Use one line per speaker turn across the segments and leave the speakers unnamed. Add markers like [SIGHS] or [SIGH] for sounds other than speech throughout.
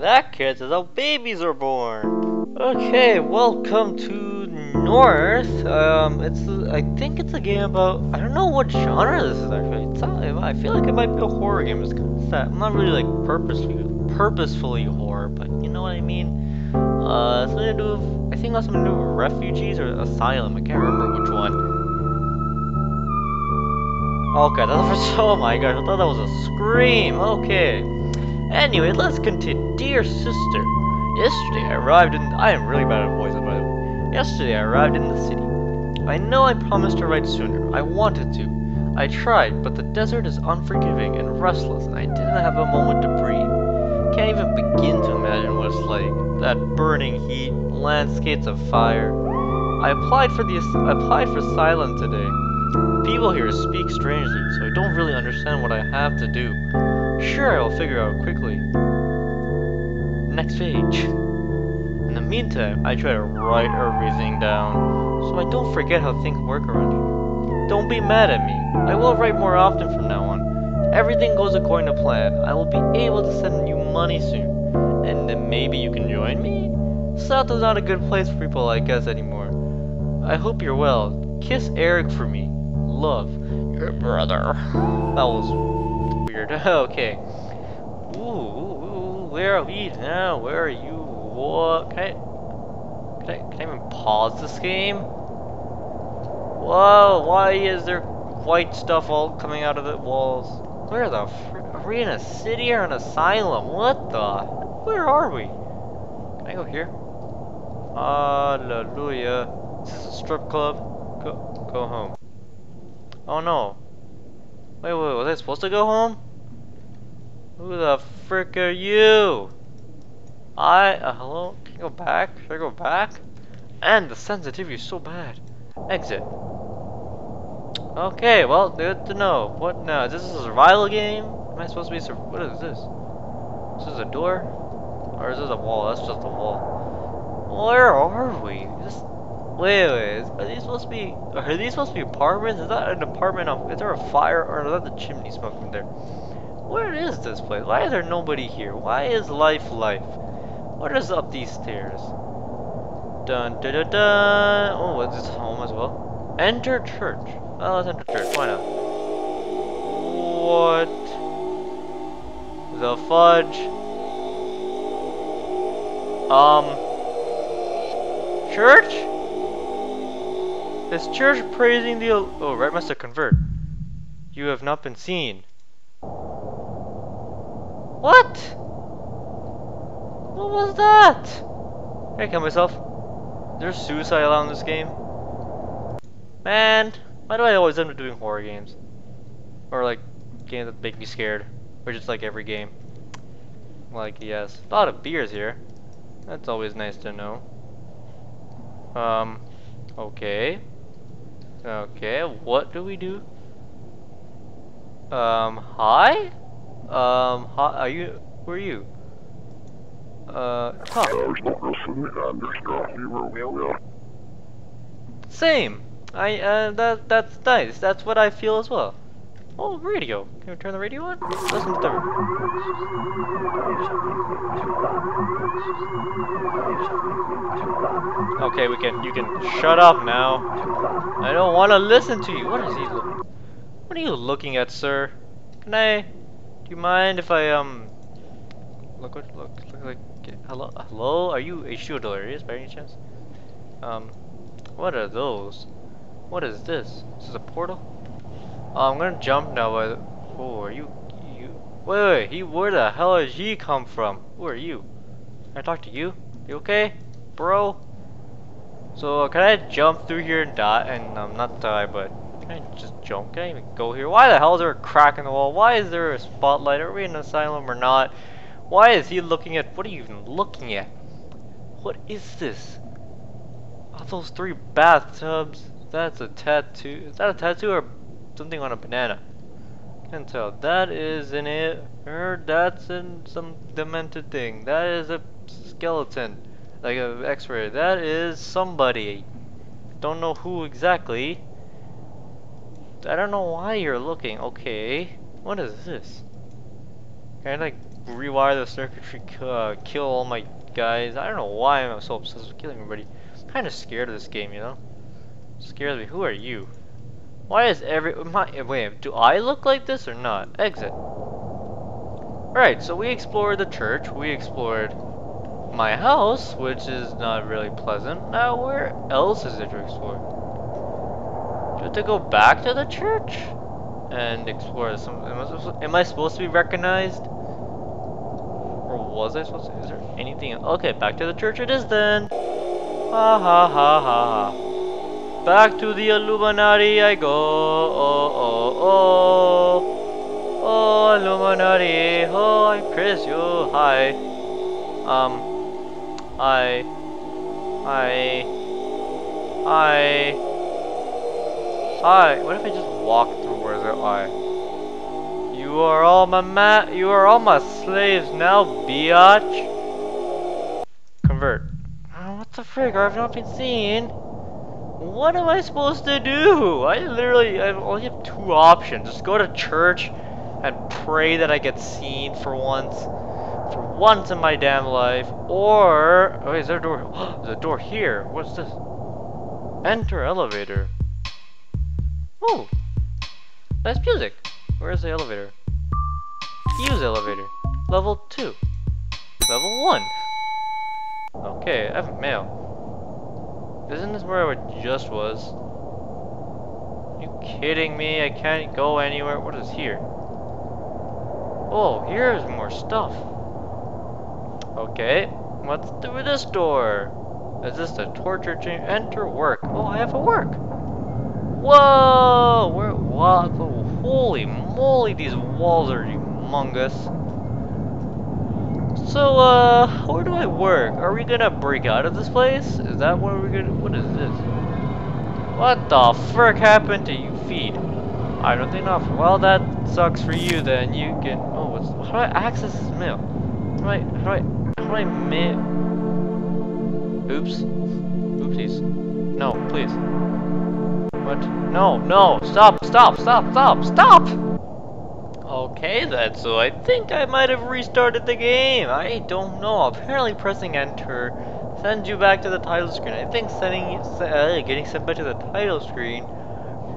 That, kids, is how babies are born. Okay, welcome to North. Um, it's I think it's a game about I don't know what genre this is actually. It's not, I feel like it might be a horror game. It's kind of sad. I'm not really like purposefully purposefully horror, but you know what I mean. Uh, something to do with I think it has something to do with refugees or asylum. I can't remember which one. Okay, that was [LAUGHS] oh my gosh, I thought that was a scream. Okay. Anyway, let's continue. Dear sister, yesterday I arrived in. I am really bad at voices, by the way. Yesterday I arrived in the city. I know I promised to write sooner. I wanted to. I tried, but the desert is unforgiving and restless, and I didn't have a moment to breathe. Can't even begin to imagine what it's like. That burning heat, landscapes of fire. I applied for the I applied for asylum today. People here speak strangely, so I don't really understand what I have to do. Sure, I'll figure out quickly. Next page. In the meantime, I try to write everything down, so I don't forget how things work around here. Don't be mad at me. I will write more often from now on. Everything goes according to plan. I will be able to send you money soon. And then maybe you can join me? South is not a good place for people like us anymore. I hope you're well. Kiss Eric for me. Love. Your brother. That was weird. [LAUGHS] okay. Ooh, ooh, ooh, where are we now? Where are you? What? Can I, can I, can I even pause this game? Whoa, why is there white stuff all coming out of the walls? Where the are we in a city or an asylum? What the? Where are we? Can I go here? Hallelujah. This is a strip club? Go, go home. Oh no. Wait, wait, was I supposed to go home? Who the frick are you? I, uh, hello? Can I go back? Should I go back? And the sensitivity is so bad. Exit. Okay, well, good to know. What now? Is this a survival game? Am I supposed to be sur- What is this? This is a door? Or is this a wall? That's just a wall. Where are we? This Wait, wait, are these supposed to be, are these supposed to be apartments? Is that an apartment on, is there a fire, or is that the chimney from there? Where is this place? Why is there nobody here? Why is life life? What is up these stairs? Dun dun dun dun! Oh, is this home as well? Enter church. Oh, let's enter church, why not? What? The fudge? Um... Church? Is church praising the oh right must have convert. You have not been seen. What? What was that? I kill myself? There's suicide allowed in this game? Man, why do I always end up doing horror games? Or like games that make me scared. Or just like every game. Like yes. A lot of beers here. That's always nice to know. Um okay. Okay, what do we do? Um, hi? Um, are you, who are you? Uh. Same. I, uh, that, that's nice. That's what I feel as well. Oh, radio. Can we turn the radio on? Listen to the... Okay, we can, you can shut up now. I don't want to listen to you. What is he What are you looking at, sir? Can I, do you mind if I, um, look, look, look, look like, hello, hello? Are you H2O delirious by any chance? Um, what are those? What is this? Is this a portal? Oh, I'm gonna jump now, but oh, are you you? Wait, wait, he. Where the hell did he come from? Who are you? Can I talk to you? You okay, bro? So uh, can I jump through here and die? And um, not die, but can I just jump? Can I even go here? Why the hell is there a crack in the wall? Why is there a spotlight? Are we in an asylum or not? Why is he looking at? What are you even looking at? What is this? Are those three bathtubs? That's a tattoo. Is that a tattoo or something on a banana. Can't tell. That is in it. Or that's in some demented thing. That is a skeleton. Like an x-ray. That is somebody. Don't know who exactly. I don't know why you're looking. Okay. What is this? Can I like rewire the circuitry, uh, kill all my guys. I don't know why I'm so obsessed with killing everybody. I'm kind of scared of this game, you know? It scares me. Who are you? Why is every my wait? Do I look like this or not? Exit. Alright, So we explored the church. We explored my house, which is not really pleasant. Now, where else is there to explore? Do I have to go back to the church and explore some? Am I supposed, am I supposed to be recognized? Or was I supposed to? Is there anything? Okay, back to the church it is then. Ha ha ha ha ha. Back to the Illuminati I go. Oh, oh, oh. Oh, Illuminati. Oh, I praise you. Hi. Um. I. I. I. Hi. What if I just walk through where's there I? You are all my ma- You are all my slaves now, biatch. Convert. Oh, what the frig? I've not been seen. What am I supposed to do? I literally, I only have two options. Just go to church and pray that I get seen for once. For once in my damn life. Or, oh, is there a door? [GASPS] There's a door here. What's this? Enter elevator. Oh, nice music. Where's the elevator? Use elevator. Level 2. Level 1. Okay, I have mail. Isn't this where I just was? Are you kidding me? I can't go anywhere. What is here? Oh, here's more stuff. Okay, what's through this door? Is this the torture chamber? Enter work. Oh, I have a work. Whoa! Where? What? Holy moly! These walls are humongous. So, uh, where do I work? Are we gonna break out of this place? Is that where we're gonna- what is this? What the frick happened to you feet? I don't think not. Well, that sucks for you then. You can- oh, what's- how do I access this mail? How do I- how do I- how do I mail? Oops. Oopsies. No, please. What? No, no, stop, stop, stop, stop, stop! Okay then, so I think I might have restarted the game. I don't know. Apparently pressing enter sends you back to the title screen. I think sending uh, getting sent back to the title screen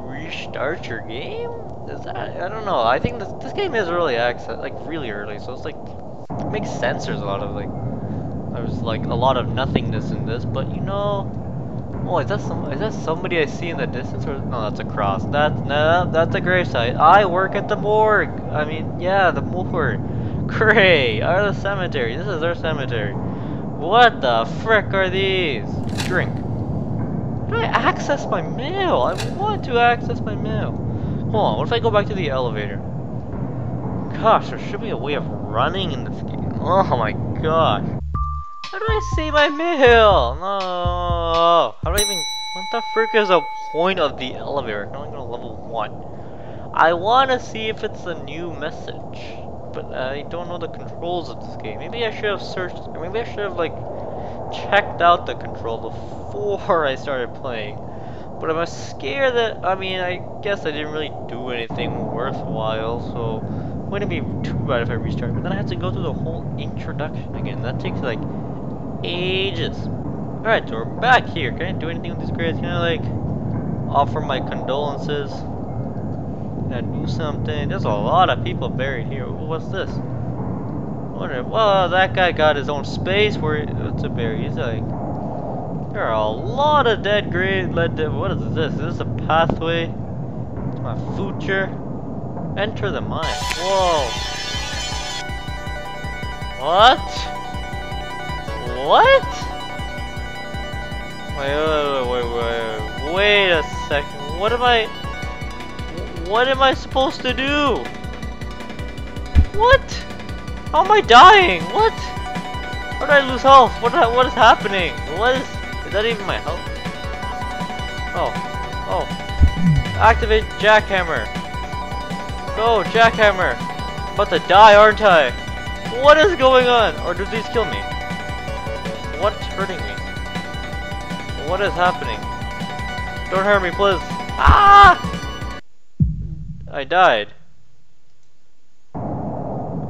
restart your game? Is that I don't know. I think this this game is really access like really early, so it's like it makes sense there's a lot of like there's like a lot of nothingness in this, but you know Oh, is that some? Is that somebody I see in the distance? Or no, that's a cross. That's no, that's a gravesite. I work at the morgue. I mean, yeah, the morgue. [LAUGHS] Great. Our cemetery. This is our cemetery. What the frick are these? Drink. How do I access my mail? I want to access my mail. Hold on. What if I go back to the elevator? Gosh, there should be a way of running in this game. Oh my gosh. How do I see my mail? No. How do I even... What the frick is the point of the elevator? I'm to level 1. I want to see if it's a new message. But I don't know the controls of this game. Maybe I should have searched... Maybe I should have, like, checked out the control before [LAUGHS] I started playing. But I'm scared that... I mean, I guess I didn't really do anything worthwhile, so... Wouldn't be too bad if I restart. But then I have to go through the whole introduction again. That takes, like ages. Alright, so we're back here. Can I do anything with these grades? Can I like offer my condolences? Can I do something? There's a lot of people buried here. What's this? Wonder, well, uh, that guy got his own space where uh, to bury. He's like, there are a lot of dead graves. What is this? Is this a pathway to my future? Enter the mine. Whoa. What? What? Wait, wait, wait, wait, wait a second. What am I... What am I supposed to do? What? How am I dying? What? How did I lose health? What, what is happening? What is... Is that even my health? Oh. Oh. Activate jackhammer. Go, jackhammer. About to die, aren't I? What is going on? Or do these kill me? What's hurting me? What is happening? Don't hurt me, please. Ah! I died.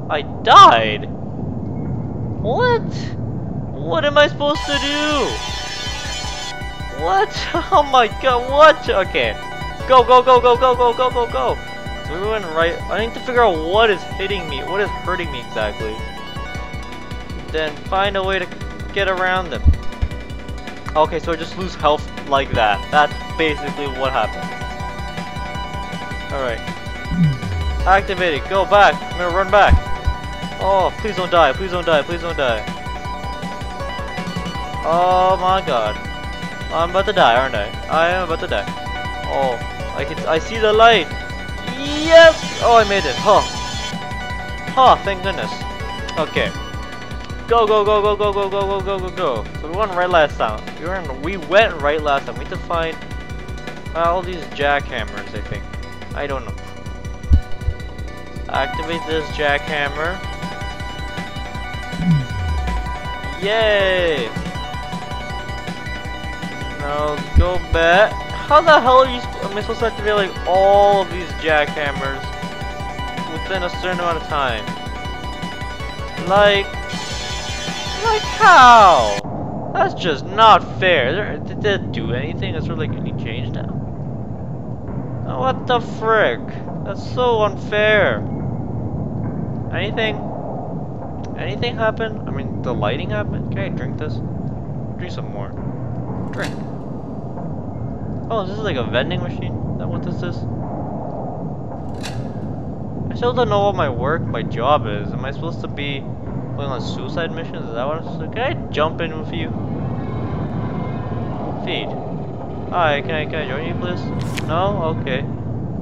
I died? What? What am I supposed to do? What? [LAUGHS] Oh my god, what? Okay. Go, go, go, go, go, go, go, go, go. So we went right. I need to figure out what is hitting me, what is hurting me exactly. Then find a way to get around them. Okay, so I just lose health like that. That's basically what happened. Alright. Activate it. Go back. I'm gonna run back. Oh, please don't die. Please don't die. Please don't die. Oh my god. I'm about to die, aren't I? I am about to die. Oh, I can. I see the light. Yes. Oh, I made it. Huh. Huh. Thank goodness. Okay. Go, go, go, go, go, go, go, go, go, go, go. So we went right last time. We went, we went right last time. We need to find uh, all these jackhammers, I think. I don't know. Activate this jackhammer. Yay! Now let's go back. How the hell are you? Am I supposed to activate like all of these jackhammers within a certain amount of time? Like, like how? That's just not fair. Did that do anything? Is there like any change now? Oh, what the frick? That's so unfair. Anything? Anything happen? I mean, the lighting happened? Can I drink this? Drink some more. Drink. Oh, this is like a vending machine? Is that what this is? I still don't know what my work, my job is. Am I supposed to be going on suicide missions? Is that what I'm Can I jump in with you? Feed. Alright, can I, can I join you please? No? Okay.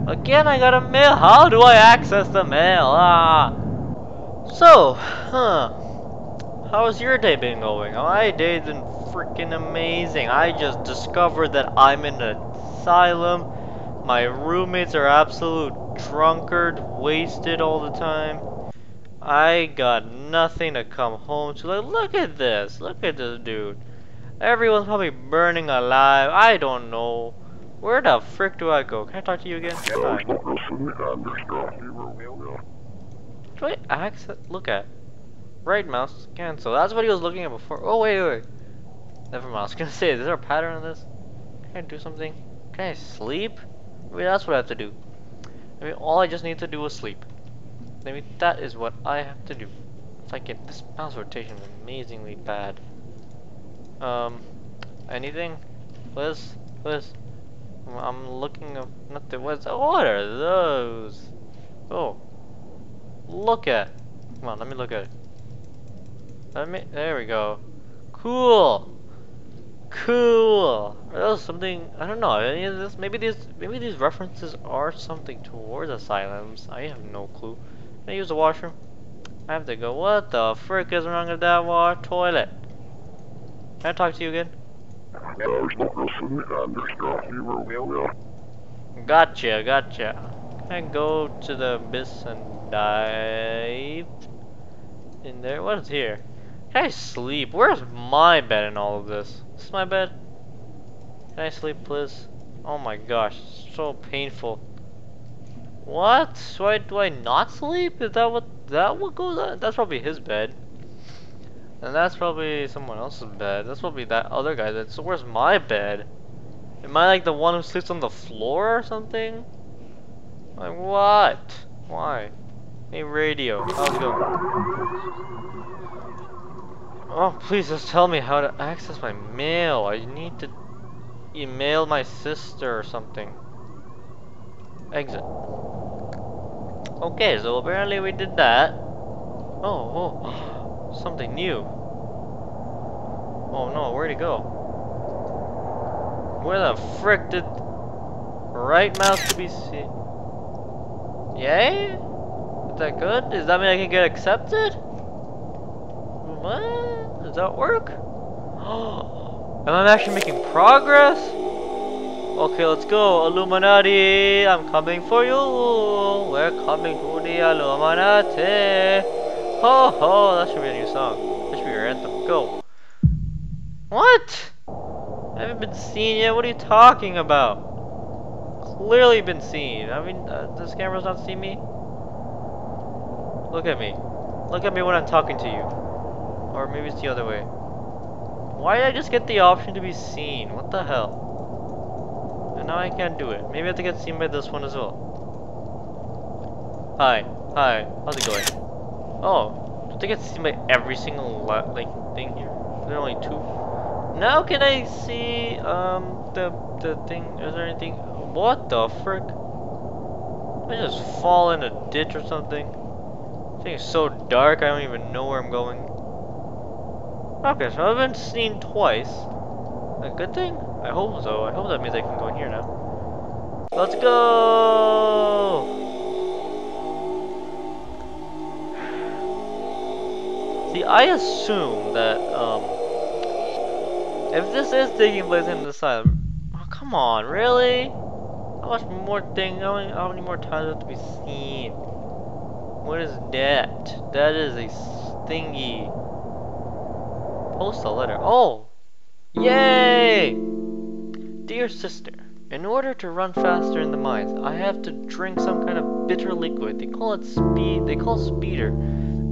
Again, I got a mail. How do I access the mail? Ah. So, huh. How's your day been going? My day's been freaking amazing. I just discovered that I'm in an asylum. My roommates are absolute drunkard, wasted all the time. I got nothing to come home to. Like, look at this. Look at this dude. Everyone's probably burning alive. I don't know. Where the frick do I go? Can I talk to you again? Hi. Do I access? Look at. Right mouse, cancel. That's what he was looking at before. Oh, wait, wait. Never mind. I was gonna say, is there a pattern on this? Can I do something? Can I sleep? Maybe that's what I have to do. Maybe all I just need to do is sleep. Maybe that is what I have to do. I this mouse rotation is amazingly bad. Um, anything? Liz? Liz? I'm looking nothing. What's what are those? Oh, look at. Come on, let me look at it. Let me. There we go. Cool. Cool. Are those something? I don't know. Any of this? Maybe these. Maybe these references are something towards asylums. I have no clue. Can I use the washroom? I have to go. What the frick is wrong with that water toilet? Can I talk to you again? Gotcha, gotcha. Can I go to the abyss and dive in there? What is here? Can I sleep? Where's my bed in all of this? This is my bed? Can I sleep, please? Oh my gosh, so painful. What? Why do I not sleep? Is that what that what goes on? That's probably his bed. And that's probably someone else's bed. That's probably that other guy. That so where's my bed? Am I like the one who sleeps on the floor or something? Like what? Why? Hey radio, how's it going? Oh please just tell me how to access my mail. I need to email my sister or something. Exit. Okay, so apparently we did that. Oh, oh, [SIGHS] something new. Oh no, where'd he go? Where the frick did right mouse to be seen? Yay? Is that good? Does that mean I can get accepted? What? Does that work? Oh, [GASPS] Am I actually making progress? Okay, let's go. Illuminati, I'm coming for you. We're coming to the Illuminati. Ho ho, that should be a new song. That should be your anthem. Go. What? I haven't been seen yet. What are you talking about? Clearly been seen. I mean, uh, this camera's not seeing me. Look at me. Look at me when I'm talking to you. Or maybe it's the other way. Why did I just get the option to be seen? What the hell? And now I can't do it. Maybe I have to get seen by this one as well. Hi. Hi. How's it going? Oh. Do I get seen by every single like thing here? There are only two. Now can I see um the the thing? Is there anything? What the frick? I just fall in a ditch or something. Thing is so dark I don't even know where I'm going. Okay, so I've been seen twice. A good thing? I hope so. I hope that means I can go in here now. Let's go! See, I assume that, um, if this is taking place in the asylum, oh, come on, really? How much more thing, how many, how many more times have to be seen? What is that? That is a thingy. Post a letter. Oh! Yay! Dear sister, in order to run faster in the mines, I have to drink some kind of bitter liquid. They call it speed. They call it speeder.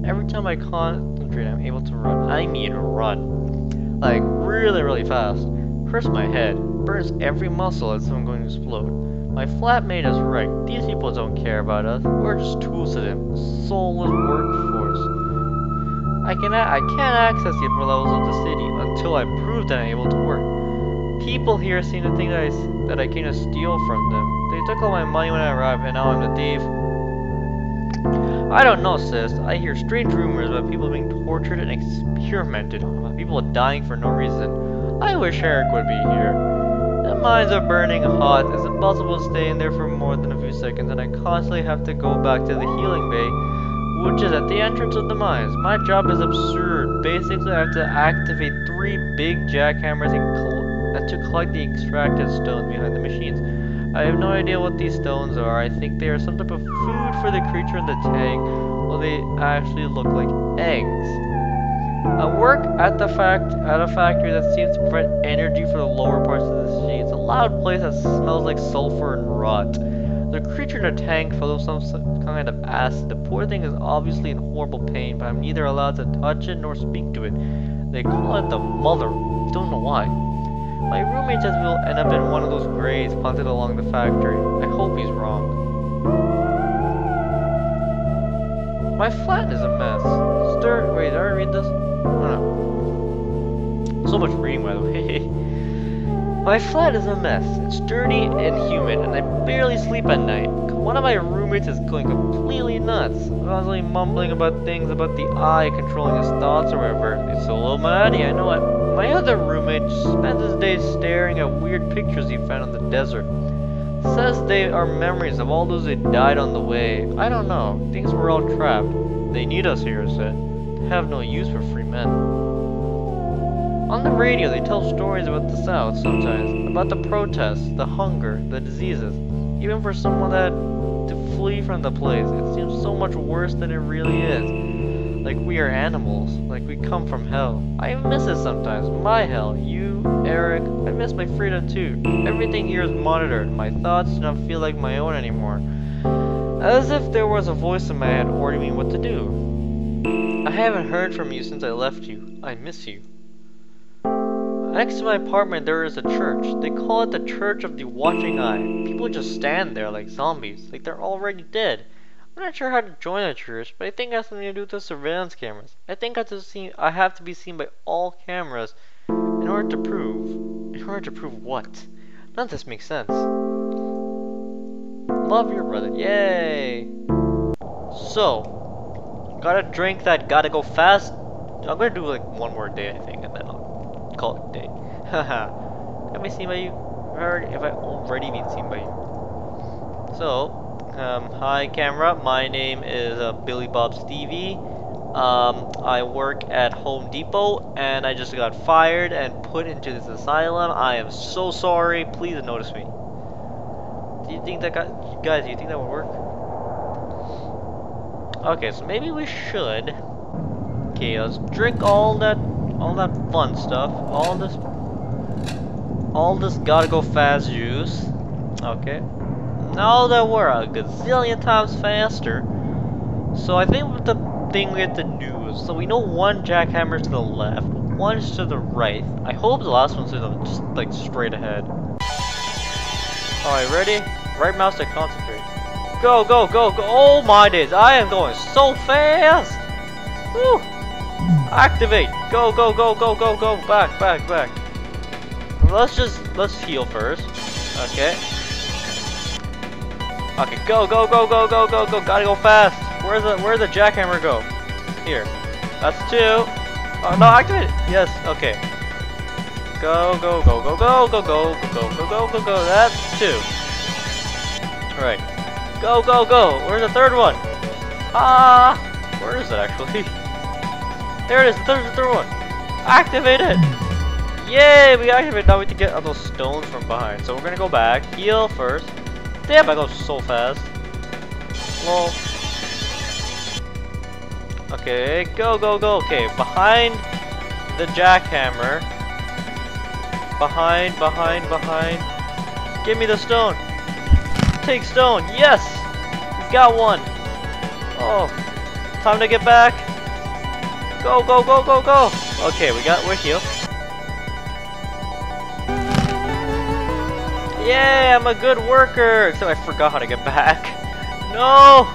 Every time I concentrate, I'm able to run. I mean run. Like, really, really fast. Hurts my head. Burns every muscle as if I'm going to explode. My flatmate is right. These people don't care about us. We're just tools to them. Soulless workforce. I cannot I can't access the upper levels of the city until I prove that I'm able to work. People here seem to think that I, that I came to steal from them. They took all my money when I arrived and now I'm the thief. I don't know, sis. I hear strange rumors about people being tortured and experimented on, about people dying for no reason. I wish Eric would be here. The mines are burning hot. It's impossible to stay in there for more than a few seconds, and I constantly have to go back to the healing bay which is at the entrance of the mines. My job is absurd. Basically, I have to activate three big jackhammers and, and to collect the extracted stones behind the machines. I have no idea what these stones are. I think they are some type of food for the creature in the tank, well they actually look like eggs. I work at the fact at a factory that seems to provide energy for the lower parts of the city. It's a loud place that smells like sulfur and rot. The creature in the tank follows some kind of acid. The poor thing is obviously in horrible pain, but I'm neither allowed to touch it nor speak to it. They call it the mother. Don't know why. My roommate says we'll end up in one of those graves planted along the factory. I hope he's wrong. My flat is a mess. Stir. Wait, did I read this? Oh, no. So much reading, by the way. [LAUGHS] My flat is a mess. It's dirty and humid, and I barely sleep at night. One of my roommates is going completely nuts, constantly mumbling about things about the eye controlling his thoughts or whatever. It's Illuminati, I know it. My other roommate spends his days staring at weird pictures he found in the desert. Says they are memories of all those that died on the way. I don't know. Things were all trapped. They need us here, said. Have no use for free men. On the radio, they tell stories about the South sometimes, about the protests, the hunger, the diseases. Even for someone that to flee from the place, it seems so much worse than it really is. Like we are animals, come from hell. I miss it sometimes, my hell. You, Eric, I miss my freedom too. Everything here is monitored. My thoughts do not feel like my own anymore. As if there was a voice in my head ordering me what to do. I haven't heard from you since I left you. I miss you. Next to my apartment there is a church. They call it the Church of the Watching Eye. People just stand there like zombies, like they're already dead. I'm not sure how to join a church, but I think it has something to do with the surveillance cameras. I think I have to, see, I have to be seen by all cameras in order to prove. In order to prove what? None of this makes sense. Love your brother. Yay! So, gotta drink that gotta go fast. I'm gonna do like one more day, I think, and then I'll call it a day. Haha. Have I seen by you? If I already been seen by you. So, um, hi camera. My name is uh, Billy Bob Stevie. Um, I work at Home Depot and I just got fired and put into this asylum. I am so sorry. Please notice me. Do you think that got, guys? Do you think that would work? Okay, so maybe we should. Okay, let's drink all that all that fun stuff, all this, all this gotta go fast juice. Okay. Oh, now that we're a gazillion times faster, so I think the thing with the news. So we know one jackhammer's to the left, one's to the right. I hope the last one's to just like straight ahead. Alright, ready? Right mouse to concentrate. Go, go, go, go! Oh my days! I am going so fast! Woo! Activate! Go, go, go, go, go, go! Back, back, back. Let's just let's heal first. Okay. Okay, go, go, go, go, go, go, go! Gotta go fast. Where's the where's the jackhammer go? Here. That's two. Oh no, activate it. Yes. Okay. Go, go, go, go, go, go, go, go, go, go, go, go. That's two. All right. Go, go, go. Where's the third one? Ah, where is it actually? There it is. There's the third one. Activate it. Yay, we activated. Now we have to get all those stones from behind. So we're gonna go back, heal first. Damn, I go so fast. Lol. Okay, go, go, go. Okay, behind the jackhammer. Behind, behind, behind. Give me the stone. Take stone. Yes! We got one. Oh, time to get back. Go, go, go, go, go. Okay, we got, we're healed. Yay, I'm a good worker! Except I forgot how to get back. [LAUGHS] No!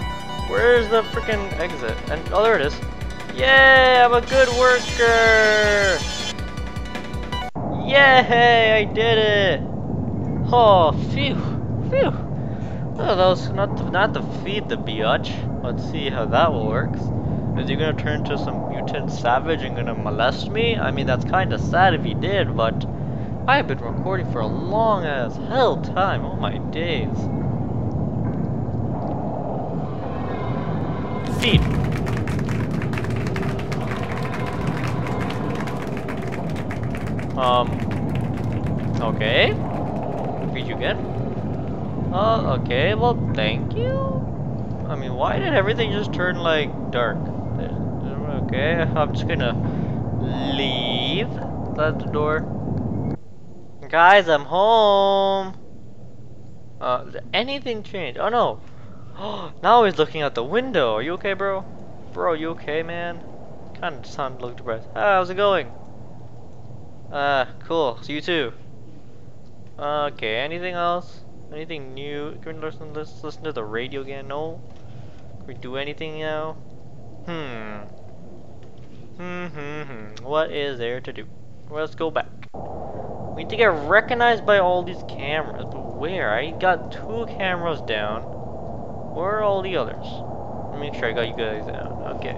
Where's the freaking exit? And oh, there it is. Yay, I'm a good worker! Yay, I did it! Oh, phew, phew. Oh, that was not not to feed the biatch. Let's see how that works. Is he gonna turn into some mutant savage and gonna molest me? I mean, that's kind of sad if he did, but I've been recording for a long as hell time. Oh my days. Feed. Um. Okay. Feed you again. Oh, okay. Well, thank you. I mean, why did everything just turn like dark? Okay, I'm just gonna leave. That's the door. Guys, I'm home. Uh, anything change? Oh no. [GASPS] now he's looking out the window. Are you okay, bro? Bro, you okay, man? Kind of sound look depressed. Ah, how's it going? Uh, cool. See you too. Okay, anything else? Anything new? Can we listen, listen to the radio again? No? Can we do anything now? Hmm. Hmm, hmm, hmm. What is there to do? Let's go back. We need to get recognized by all these cameras, but where? I got two cameras down. Where are all the others? Let me make sure I got you guys down. Okay.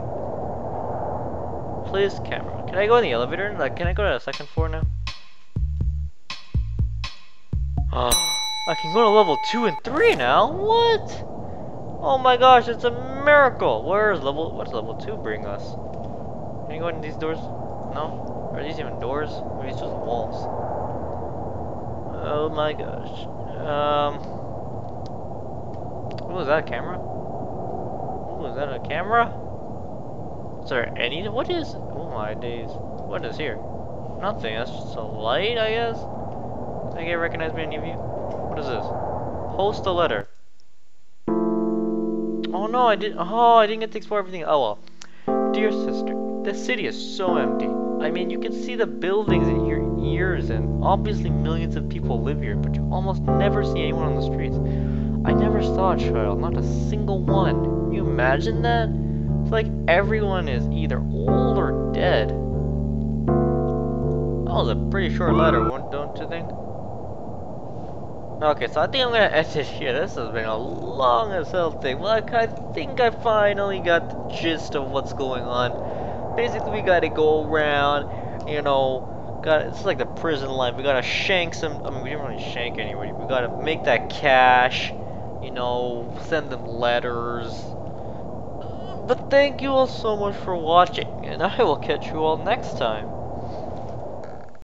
Please, camera. Can I go in the elevator? Like, can I go to the second floor now? Oh, I can go to level 2 and 3 now? What? Oh my gosh, it's a miracle! Where is level, what does level 2 bring us? Can you go in these doors? No? Are these even doors? Or are these just walls? Oh my gosh. Um. What was that, camera? What was that, a camera? Is there any? What is? Oh my days. What is here? Nothing. That's just a light, I guess. I can't recognize any of you? What is this? Post a letter. Oh no, I didn't. Oh, I didn't get to explore everything. Oh well. Dear sister, the city is so empty. I mean, you can see the buildings in your ears, and obviously millions of people live here, but you almost never see anyone on the streets. I never saw a child, not a single one. Can you imagine that? It's like everyone is either old or dead. That was a pretty short letter, don't you think? Okay, so I think I'm gonna end it here. This has been a long as hell thing. I, I think I finally got the gist of what's going on. Basically, we gotta go around, you know, got it's like the prison life. We gotta shank some. I mean, we didn't really shank anybody. We gotta make that cash, you know, send them letters. But thank you all so much for watching, and I will catch you all next time.